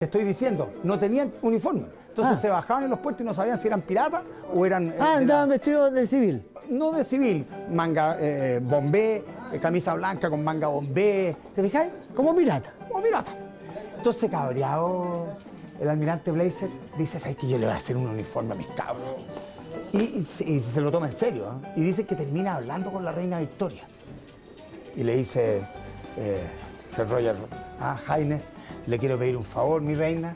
Te estoy diciendo, no tenían uniforme. Entonces Ah. se bajaban en los puertos y no sabían si eran piratas o eran... eh, Ah, la- andaban vestidos de civil. no de civil, manga eh, bombé, eh, camisa blanca con manga bombé. ¿Te fijáis? Como pirata. Como pirata. Entonces, cabreado, el almirante Blazer dice, ¿sabes que yo le voy a hacer un uniforme a mis cabros? Y, y se- y se lo toma en serio. ¿eh? Y dice que termina hablando con la reina Victoria. Y le dice, eh, Roger, ah, Highness, le quiero pedir un favor, mi reina.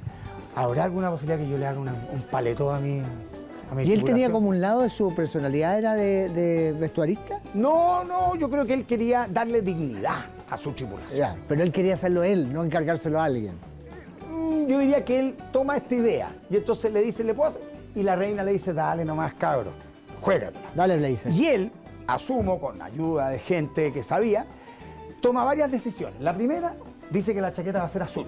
¿Habrá alguna posibilidad que yo le haga una- un paletó a mi, a mi ¿Y él tenía tripulación?" como un lado de su personalidad, era de, de vestuarista? No, no, yo creo que él quería darle dignidad a su tripulación. Ya, pero él quería hacerlo él, no encargárselo a alguien. Mm, Yo diría que él toma esta idea y entonces le dice, ¿le puedo hacer? Y la reina le dice, dale nomás, cabro, juégatela. Dale, Blazer. Y él, asumo, con ayuda de gente que sabía, toma varias decisiones. La primera, dice que la chaqueta va a ser azul.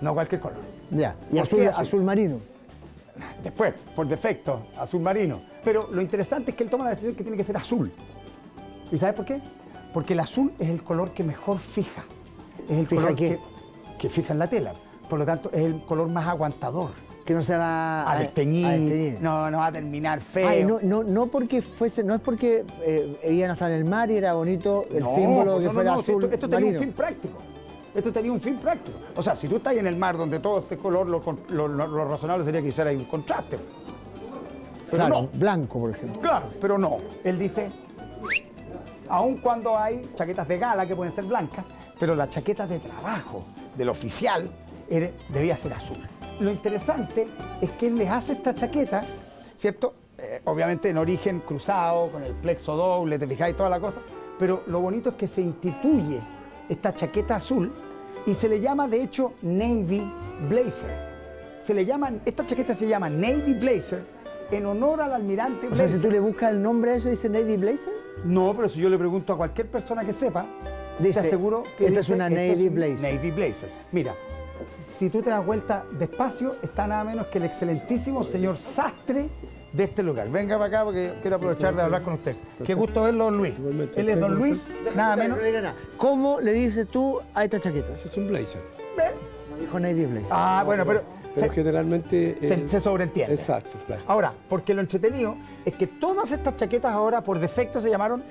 No cualquier color. Ya, y ¿Por azul, azul? azul? marino. Después, por defecto, azul marino. Pero lo interesante es que él toma la decisión que tiene que ser azul. ¿Y sabes por qué? Porque el azul es el color que mejor fija. Es el ¿Fija color que, que fija en la tela. Por lo tanto, es el color más aguantador. Que no se va A desteñir. a desteñir. No, no va a terminar feo. Ay, no, no, no porque fuese, no es porque eh, ella no está en el mar y era bonito el No, símbolo no, que no, fuera no, azul Esto, esto tenía un fin práctico. Esto tenía un fin práctico. O sea, si tú estás en el mar donde todo este color, lo, lo- lo- lo razonable sería que hiciera un contraste. Pero Claro, no. blanco, por ejemplo. Claro, pero no. Él dice, aun cuando hay chaquetas de gala que pueden ser blancas, pero la chaqueta de trabajo del oficial era- debía ser azul. Lo interesante es que él les hace esta chaqueta, ¿cierto? Eh, obviamente en origen cruzado, con el plexo doble, te fijáis, toda la cosa, pero lo bonito es que se instituye esta chaqueta azul y se le llama de hecho Navy Blazer. Se le llama, esta chaqueta se llama Navy Blazer en honor al almirante O sea, Blazer. si tú le buscas el nombre a eso, dice Navy Blazer. No, pero si yo le pregunto a cualquier persona que sepa, Dice, te aseguro que "Esta es una "Este Navy Blazer". Navy Blazer. Mira, si tú te das vuelta despacio, está nada menos que el excelentísimo señor sastre de este lugar. Venga para acá porque quiero aprovechar de hablar con usted. Qué gusto verlo, don Luis. Él es don Luis, nada menos. ¿Cómo le dices tú a esta chaqueta? Ese es un blazer. Ve. No dijo Navy Blazer. Ah, bueno, pero Pero se, generalmente. se- el- se sobreentiende. Exacto, claro. Ahora, porque lo entretenido es que todas estas chaquetas ahora por defecto se llamaron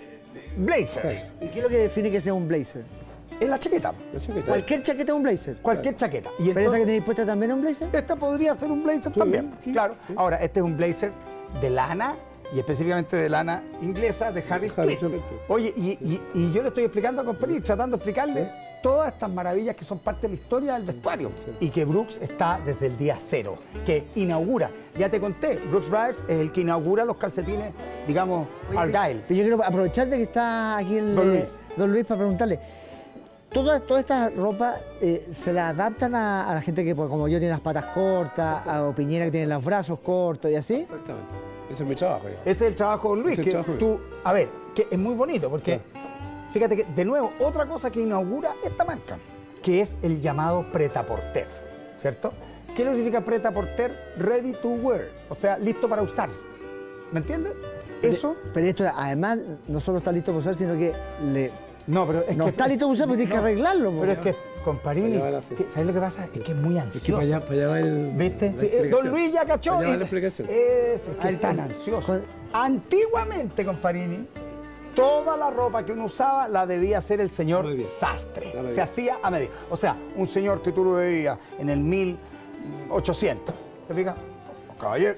blazers. ¿Y qué es lo que define que sea un blazer? Es la chaqueta. La chaqueta. Cualquier chaqueta es un blazer. Cualquier chaqueta. Y ¿Pero esa que tenéis puesta también es un blazer? Esta podría ser un blazer Sí, también, sí, claro. sí. Ahora, este es un blazer de lana y específicamente de lana inglesa de Harry Split. Oye, y, y- y yo le estoy explicando a compañía, tratando de explicarle todas estas maravillas que son parte de la historia del vestuario y que Brooks está desde el día cero, que inaugura. Ya te conté, Brooks Brothers es el que inaugura los calcetines, digamos, Argyle. Pero yo quiero aprovechar de que está aquí el Don eh, Luis. don Luis para preguntarle. Toda, toda esta ropa eh, se la adaptan a, a la gente que, pues, como yo, tiene las patas cortas, a Piñera que tiene los brazos cortos y así. Exactamente. Ese es mi trabajo. ya. Ese es el trabajo de Luis, es que tú, a ver, que es muy bonito porque fíjate que de nuevo otra cosa que inaugura esta marca, que es el llamado pretaporter, ¿cierto? ¿Qué lo significa pretaporter? Ready to wear, o sea, listo para usarse. ¿Me entiendes? Eso Pero esto, además, no solo está listo para usar, sino que le, no, pero es no que está listo para usar, pero tienes que arreglarlo. Pero es que Comparini, sí, ¿sabes lo que pasa? Es que es muy Es que ansioso. para allá, para allá va el. ¿Viste? Sí, eh, don. Luis ya cachó. Para allá va y- la explicación. Es, es que es tan ansioso. Con- Antiguamente, comparini, toda la ropa que uno usaba la debía hacer el señor sastre. Se hacía a medida. O sea, un señor que tú lo veías en el 1800. ¿Te fijas? Caballero.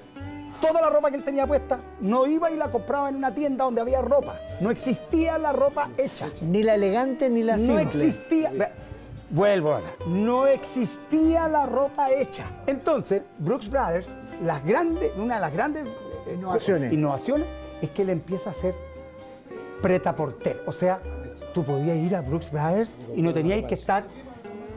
Toda la ropa que él tenía puesta no iba y la compraba en una tienda donde había ropa. No existía la ropa hecha. Ni la elegante ni la No simple. existía. Ve- Vuelvo ahora. No existía la ropa hecha. Entonces, Brooks Brothers, las grandes, una de las grandes eh, Innovaciones. innovaciones es que él empieza a ser preta porter. O sea, tú podías ir a Brooks Brothers y no tenías que estar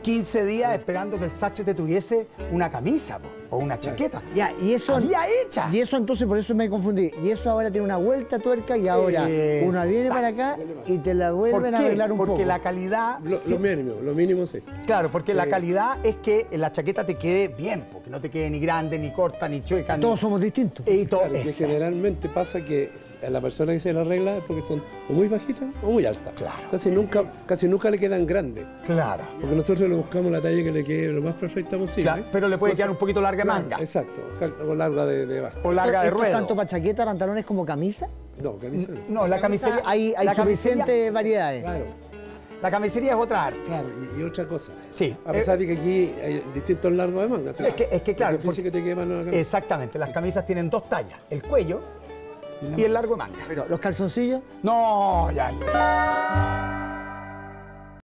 15 días esperando que el sastre te tuviese una camisa po, o una chaqueta. Ya, y eso. Había hecha. Y eso entonces, por eso me confundí. Y eso ahora tiene una vuelta tuerca y ahora una viene para acá y te la ¿Por vuelven a arreglar un Porque poco. la calidad. Lo, sí- lo mínimo, lo mínimo sí. Claro, porque la calidad es que la chaqueta te quede bien, porque no te quede ni grande, ni corta, ni chueca. ni- Todos somos distintos. Y todo Claro, que eso. generalmente pasa que a la persona que se la regla es porque son o muy bajitas o muy altas. Claro. Casi nunca, casi nunca le quedan grandes. Claro. Porque nosotros le buscamos la talla que le quede lo más perfecta posible. Claro, pero le puede quedar un poquito larga de Claro, manga. Exacto, o larga de, de basto. O larga de ¿Esto es ruedo. tanto para chaqueta, pantalones como camisa? No, camisa no. No, la camisería. Hay, hay la camisería- suficientes variedades. Claro, La camisería es otra arte. claro. Y, y otra cosa. Sí. A pesar de que aquí hay distintos largos de manga. Es que- es que, claro, Es difícil que te quede más camisa. Exactamente, las camisas tienen dos tallas, el cuello y el largo de manga. Pero los calzoncillos, No, ya.